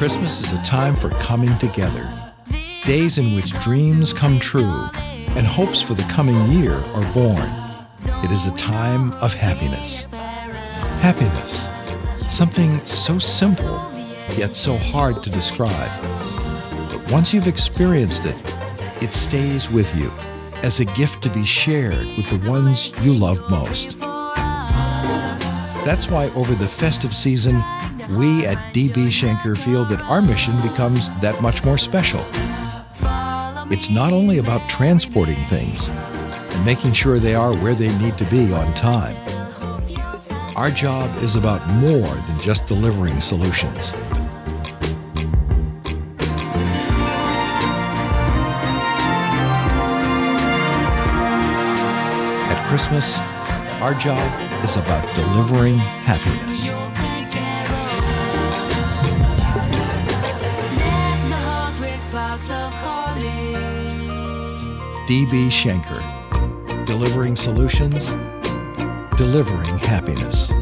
Christmas is a time for coming together. Days in which dreams come true and hopes for the coming year are born. It is a time of happiness. Happiness, something so simple yet so hard to describe. But once you've experienced it, it stays with you as a gift to be shared with the ones you love most. That's why over the festive season, we at DB Schenker feel that our mission becomes that much more special. It's not only about transporting things and making sure they are where they need to be on time. Our job is about more than just delivering solutions. At Christmas, our job is about delivering happiness. DB Schenker, delivering solutions, delivering happiness.